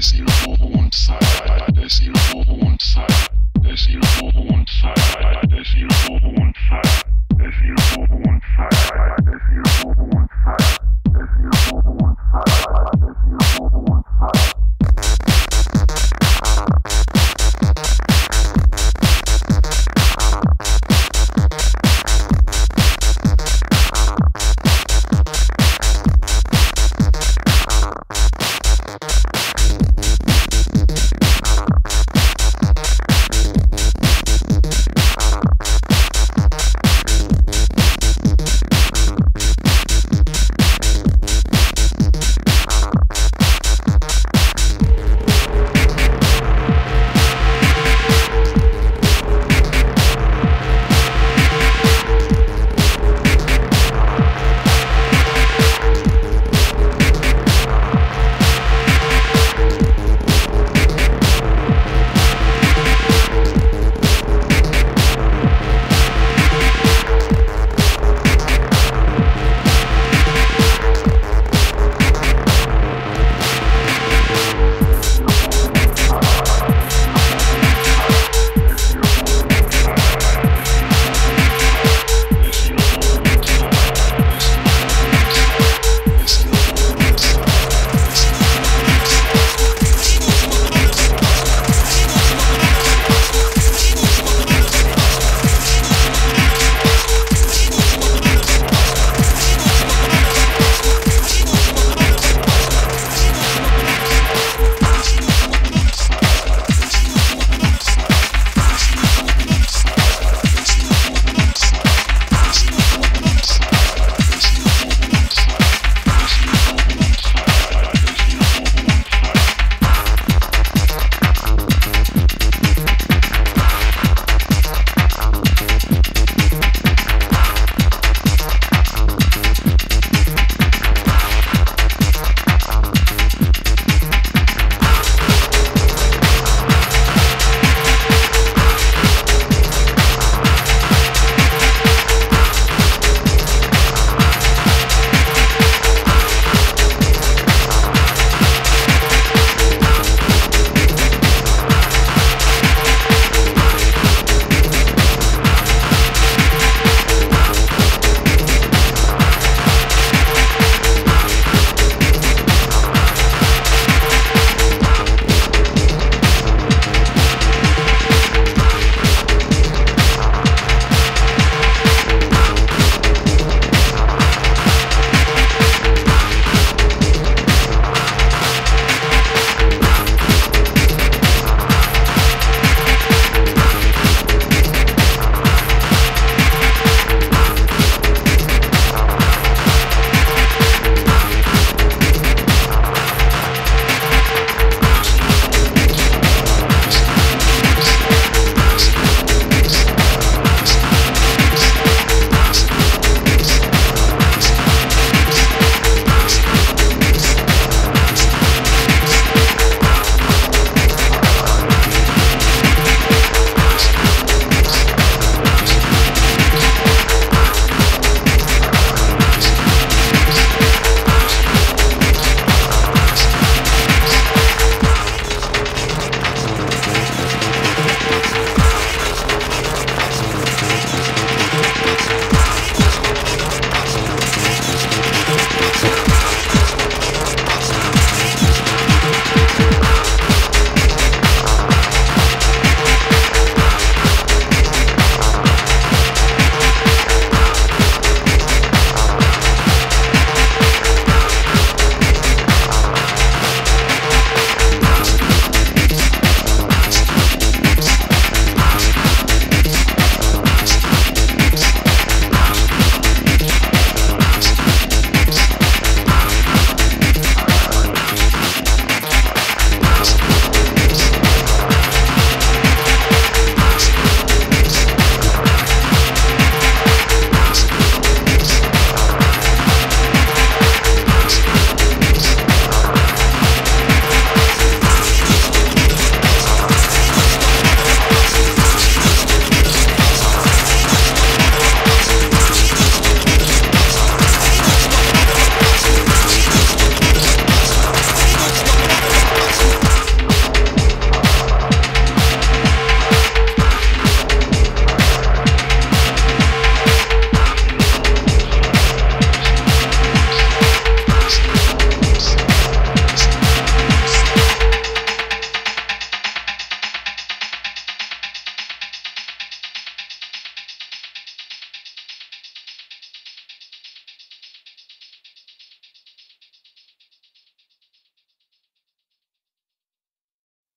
They see the one side. They see the one side. They see the.